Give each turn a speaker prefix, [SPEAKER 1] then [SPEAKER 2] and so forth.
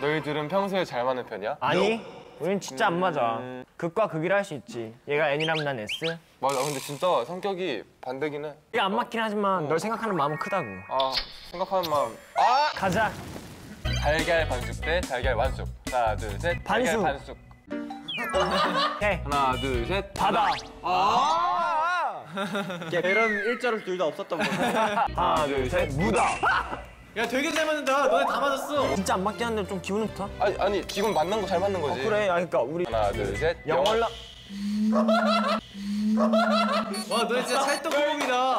[SPEAKER 1] 너희들은 평소에 잘 맞는 편이야?
[SPEAKER 2] 아니, 우린 진짜 안 맞아. 극과 극이라 할 수 있지. 얘가 N이라면 난 S.
[SPEAKER 1] 맞아 근데 진짜 성격이 반대긴 해.
[SPEAKER 2] 이게 안 맞긴 하지만 널 생각하는 마음은 크다고.
[SPEAKER 1] 아 생각하는 마음. 아
[SPEAKER 2] 가자.
[SPEAKER 1] 달걀 반숙 대 달걀 완숙. 하나 둘 셋. 달걀
[SPEAKER 2] 반숙.
[SPEAKER 1] 반숙.
[SPEAKER 2] 해.
[SPEAKER 1] 하나 둘 셋.
[SPEAKER 2] 받아.
[SPEAKER 3] 이런 일자를 둘다 없었던 거야.
[SPEAKER 2] 하나, 둘, 셋. 무다.
[SPEAKER 3] 야 되게 잘 맞는다. 너네 다 맞았어.
[SPEAKER 2] 진짜 안 맞긴 한데 좀 기분이 좋다.
[SPEAKER 1] 아니 아니 지금 맞는 거 잘 맞는 거지.
[SPEAKER 2] 그래, 아, 그러니까 우리
[SPEAKER 1] 하나 둘 셋.
[SPEAKER 2] 영월라.
[SPEAKER 3] 와 너네 진짜 찰떡궁합이다.